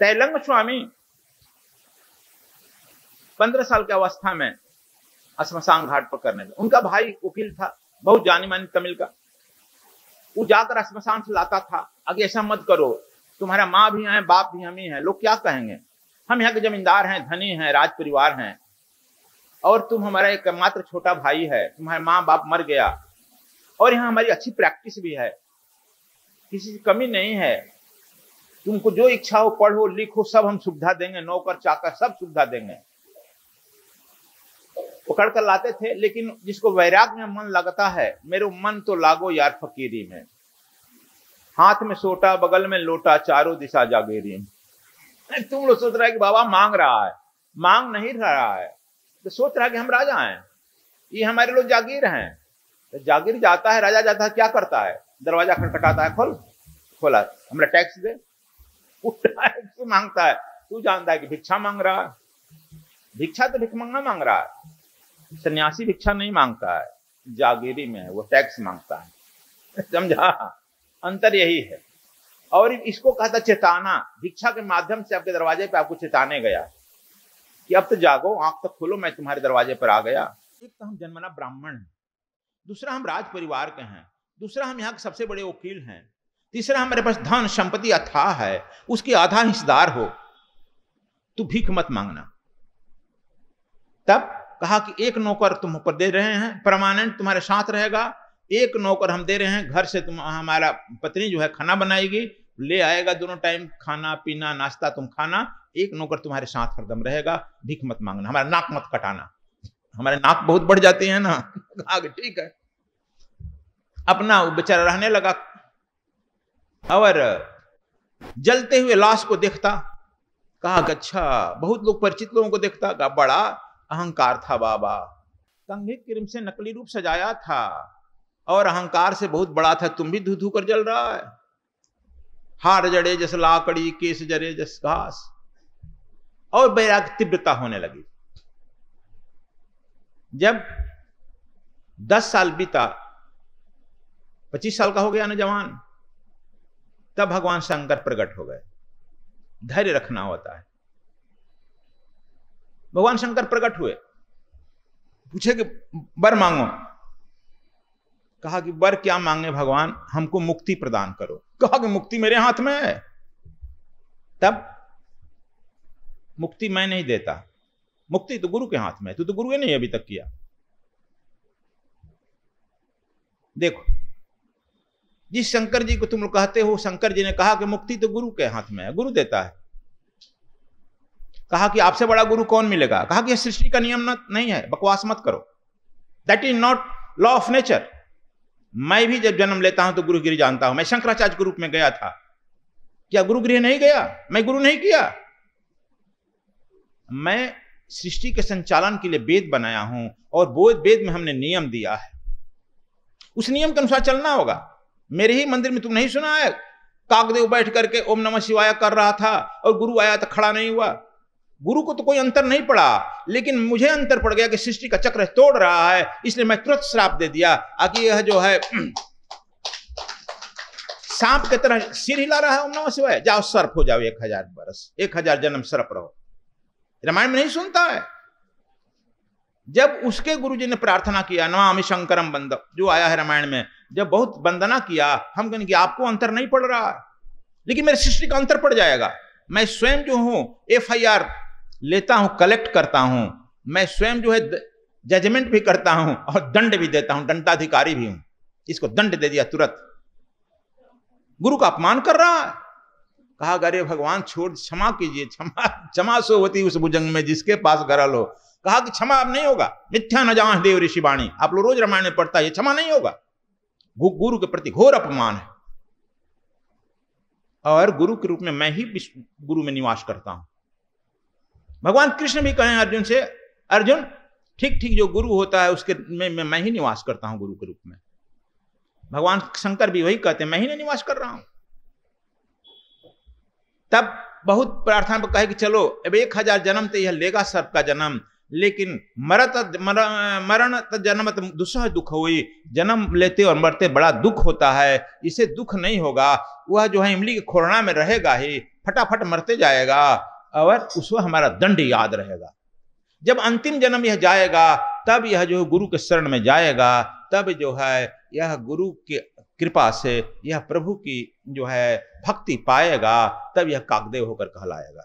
तैलंग स्वामी, पंद्रह साल की अवस्था में शमशान घाट पर करने लगे उनका भाई वकील था, बहुत जानी मानी तमिल का। वो जाकर शमशान से लाता था, आगे ऐसा मत करो, तुम्हारा माँ भी है, बाप भी हम ही है लोग क्या कहेंगे? हम यहाँ के जमींदार हैं, धनी हैं, राज परिवार हैं। और तुम हमारा एक मात्र छोटा भाई है, तुम्हारे माँ बाप मर गया। और यहाँ हमारी अच्छी प्रैक्टिस भी है। किसी की कमी नहीं है। तुमको जो इच्छा हो, पढ़ो, लिखो, सब हम सुविधा देंगे, नौकर, चाकर, सब सुविधा देंगे। पकड़ कर लाते थे, लेकिन जिसको वैराग में मन लगता है, मेरे मन तो लागो यार फकीरी में। हाथ में सोटा, बगल में लोटा, चारों दिशा जागेरी। तुम लोग सोच रहा है कि बाबा मांग रहा है, मांग नहीं रहा है। तो सोच रहा है कि हम राजा हैं, ये हमारे लोग जागीर हैं। तो जागीर जाता है, राजा जाता है, क्या करता है? दरवाज़ा खटखटाता है, खोल, खोला, हमारा टैक्स दे। टैक्स माँगता है। तू जानता है कि भिक्षा मांग रहा है। भिक्षा तो भिख मांगना मांग रहा है। सन्यासी भिक्षा नहीं माँगता है। जागीरी में है, वो टैक्स माँगता है। समझा? अंतर यही है। और इसको कहता चेताना। भिक्षा के माध्यम से आपके दरवाजे पे आपको चेताने गया कि अब तो जागो, आँख तो खोलो, मैं तुम्हारे दरवाजे पर आ गया। एक तो हम जन्मना ब्राह्मण हैं। दूसरा हम राज परिवार के हैं। दूसरा हम यहाँ के सबसे बड़े वकील हैं। तीसरा, हमारे पास धन संपत्ति अथाह है, उसकी आधा हिस्सेदार हो, तू भीख मत मांगना। तब कहा कि एक नौकर तुम ऊपर दे रहे हैं परमानेंट तुम्हारे साथ रहेगा, एक नौकर हम दे रहे हैं, घर से तुम, हमारा पत्नी जो है खाना बनाएगी, ले आएगा दोनों टाइम, खाना, पीना, नाश्ता तुम खाना, एक नौकर तुम्हारे साथ हरदम रहेगा, भीख मत मांगना, हमारा नाक मत कटाना। हमारे नाक बहुत बढ़ जाते हैं ना आगे ठीक है। अपना बेचारा रहने लगा और जलते हुए लाश को देखता, कहा अच्छा बहुत लोग परिचित लोगों को देखता, कहा, बड़ा अहंकार था बाबा, कंघे क्रीम से नकली रूप सजाया था, और अहंकार से बहुत बड़ा था, तुम भी धू धू कर जल रहा है, हार जड़े जस लाकड़ी, केस जरे जस घास। और बैराग तीव्रता होने लगी। जब दस साल बीता, पच्चीस साल का हो गया ना जवान तब भगवान शंकर प्रकट हो गए। धैर्य रखना होता है। भगवान शंकर प्रकट हुए। पूछे कि, बर मांगो। कहा कि, बर क्या मांगे भगवान? हमको मुक्ति प्रदान करो। कहा कि, मुक्ति मेरे हाथ में है। तब, मुक्ति मैं नहीं देता। मुक्ति तो गुरु के हाथ में है। तू तो गुरु ने नहीं अभी तक किया। देखो जिस शंकर जी को तुम लोग कहते हो, शंकर जी ने कहा कि मुक्ति तो गुरु के हाथ में है, गुरु देता है। कहा कि आपसे बड़ा गुरु कौन मिलेगा? कहा कि यह सृष्टि का नियम नहीं है, बकवास मत करो। That is not law of nature मैं भी जब जन्म लेता हूँ तो गुरुगिरी जानता हूँ। मैं शंकराचार्य के रूप में गया था। क्या गुरुगृह नहीं गया? मैं गुरु नहीं किया? मैं सृष्टि के संचालन के लिए वेद बनाया हूँ और वो वेद में हमने नियम दिया है। उस नियम के अनुसार चलना होगा। मेरे ही मंदिर में तुम नहीं सुना है? काकदेव बैठ करके ओम नमः शिवाय कर रहा था और गुरु आया तो खड़ा नहीं हुआ। गुरु को तो कोई अंतर नहीं पड़ा, लेकिन मुझे अंतर पड़ गया कि सृष्टि का चक्र तोड़ रहा है, इसलिए मैं तुरंत श्राप दे दिया। आकि यह जो है, सांप की तरह सिर हिला रहा है ओम नमः शिवाय। जाओ, सर्प हो जाओ, एक हज़ार बरस, एक हज़ार जन्म सर्प रहो। रामायण में नहीं सुनता है? जब उसके गुरु जी ने प्रार्थना किया, नमामि शंकरम बंद जो आया है रामायण में जब बहुत वंदना किया, हम कहें कि आपको अंतर नहीं पड़ रहा लेकिन मेरे सृष्टि का अंतर पड़ जाएगा। मैं स्वयं जो हूँ एफ़ आई आर लेता हूँ, कलेक्ट करता हूँ। मैं स्वयं जो है जजमेंट भी करता हूँ और दंड भी देता हूँ, दंडाधिकारी भी हूँ। इसको दंड दे दिया तुरंत। गुरु का अपमान कर रहा है। कहा, अरे भगवान, छोड़, क्षमा कीजिए, क्षमा क्षमा सो होती उस भुजंग में जिसके पास गरल हो कहा कि क्षमा अब नहीं होगा। मिथ्या न जान देव ऋषि वाणी। आप लोग रोज रामायण में पढ़ता है क्षमा नहीं होगा। गुरु के प्रति घोर अपमान है। और गुरु के रूप में मैं ही गुरु में निवास करता हूँ। भगवान कृष्ण भी कहें अर्जुन से अर्जुन ठीक ठीक जो गुरु होता है उसके में, में मैं ही निवास करता हूँ गुरु के रूप में। भगवान शंकर भी वही कहते हैं मैं ही नहीं निवास कर रहा हूँ। तब बहुत प्रार्थना पर कहे कि चलो अब एक हज़ार जन्म तो यह लेगा सर्प का जन्म। लेकिन मरत मरण जन्म दुसह दुख हुई। जन्म लेते और मरते बड़ा दुख होता है। इसे दुख नहीं होगा। वह जो है इमली के खोरना में रहेगा ही। फटाफट मरते जाएगा और उसको हमारा दंड याद रहेगा। जब अंतिम जन्म यह जाएगा, तब यह जो गुरु के शरण में जाएगा, तब जो है यह गुरु के कृपा से यह प्रभु की जो है भक्ति पाएगा, तब यह काकदेव होकर कहलाएगा।